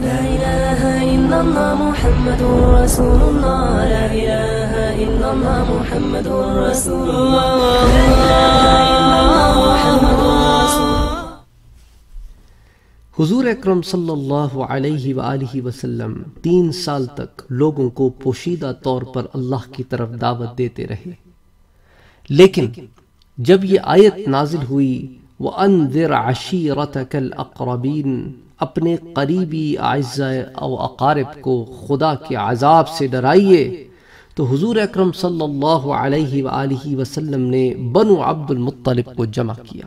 لا إله إلا الله محمد رسول الله. لا إله إلا الله محمد رسول الله. لا إله إلا الله محمد رسول حضور اکرم صلی اللہ علیہ وآلہ وسلم تین سال تک لوگوں کو پوشیدہ طور پر اللہ کی طرف دعوت دیتے رہے۔ لیکن جب یہ آیت نازل ہوئی، وَأَنذِرْ عَشِيرَتَكَ الْأَقْرَبِينَ اپنے قریبی اعزاء او اقارب کو خدا کے عذاب سے ڈرائیے۔ تو حضور اکرم صلی اللہ علیہ وآلہ وسلم نے بنو عبد المطلب کو جمع کیا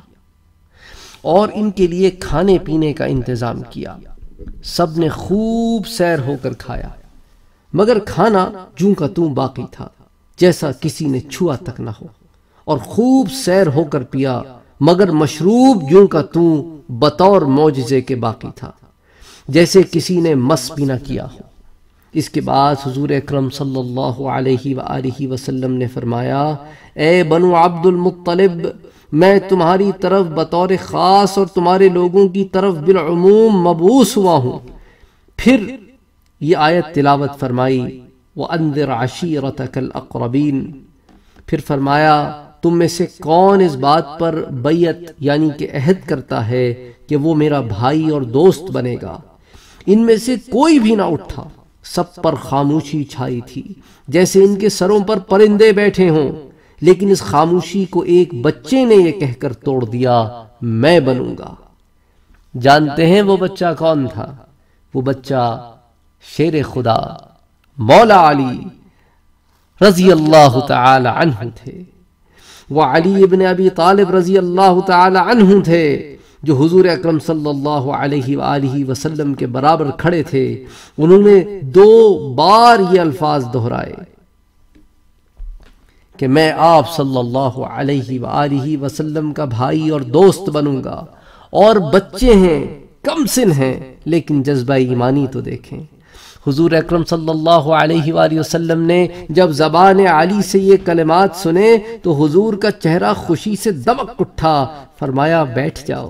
اور ان کے لیے کھانے پینے کا انتظام کیا۔ سب نے خوب سیر ہو کر کھایا، مگر کھانا جوں کا توں باقی تھا، جیسا کسی نے چھوا تک نہ ہو۔ اور خوب سیر ہو کر پیا، مگر مشروب جوں کا توں بطور معجزے کے باقی تھا، جیسے کسی نے مس بھی نہ کیا ہو۔ اس کے بعد حضور اکرم صلی اللہ علیہ وآلہ وسلم نے فرمایا، اے بنو عبد المطلب، میں تمہاری طرف بطور خاص اور تمہارے لوگوں کی طرف بالعموم مبعوث ہوا ہوں۔ پھر یہ آیت تلاوت فرمائی، وَأَنذِرْ عَشِيرَتَكَ الْأَقْرَبِينَ۔ پھر فرمایا تم میں سے کون اس بات پر بیعت یعنی کہ عہد کرتا ہے کہ وہ میرا بھائی اور دوست بنے گا؟ ان میں سے کوئی بھی نہ اٹھا۔ سب پر خاموشی چھائی تھی، جیسے ان کے سروں پر پرندے بیٹھے ہوں۔ لیکن اس خاموشی کو ایک بچے نے یہ کہہ کر توڑ دیا، میں بنوں گا۔ جانتے ہیں وہ بچہ کون تھا؟ وہ بچہ شیر خدا، مولا علی رضی اللہ تعالی عنہ تھے۔ وہ علی ابن ابی طالب رضی اللہ تعالی عنہ تھے، جو حضور اکرم صلی اللہ علیہ وآلہ وسلم کے برابر کھڑے تھے، انہوں نے دو بار یہ الفاظ دہرائے کہ میں آپ صلی اللہ علیہ وآلہ وسلم کا بھائی اور دوست بنوں گا، اور بچے ہیں، کم سن ہیں، لیکن جذبہ ایمانی تو دیکھیں۔ حضور اکرم صلی اللہ علیہ وآلہ وسلم نے جب زبان علی سے یہ کلمات سنے تو حضور کا چہرہ خوشی سے دمک اٹھا، فرمایا، بیٹھ جاؤ۔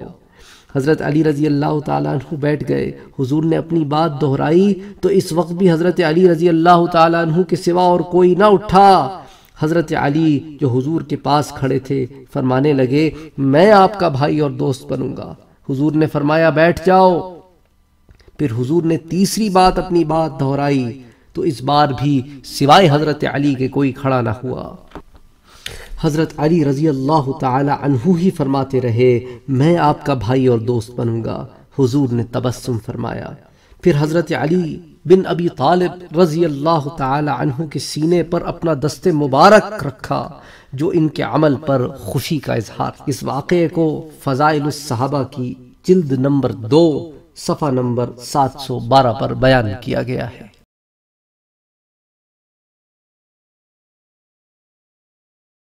حضرت علی رضی اللہ تعالیٰ عنہ بیٹھ گئے۔ حضور نے اپنی بات دہرائی تو اس وقت بھی حضرت علی رضی اللہ تعالیٰ عنہ کے سوا اور کوئی نہ اٹھا۔ حضرت علی جو حضور کے پاس کھڑے تھے، فرمانے لگے، میں آپ کا بھائی اور دوست بنوں گا۔ حضور نے فرمایا، بیٹھ جاؤ۔ پھر حضور نے تیسری بات اپنی بات دہرائی، تو اس بار بھی سوائے حضرت علی کے کوئی کھڑا نہ ہوا۔ حضرت علی رضی اللہ تعالی عنہ ہی فرماتے رہے، میں آپ کا بھائی اور دوست بنوں گا۔ حضور نے تبسم فرمایا۔ پھر حضرت علی بن ابی طالب رضی اللہ تعالی عنہ کے سینے پر اپنا دست مبارک رکھا، جو ان کے عمل پر خوشی کا اظہار۔ اس واقعے کو فضائل الصحابہ کی جلد نمبر دو صفحہ نمبر سات سو بارہ پر بیان کیا گیا ہے۔